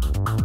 you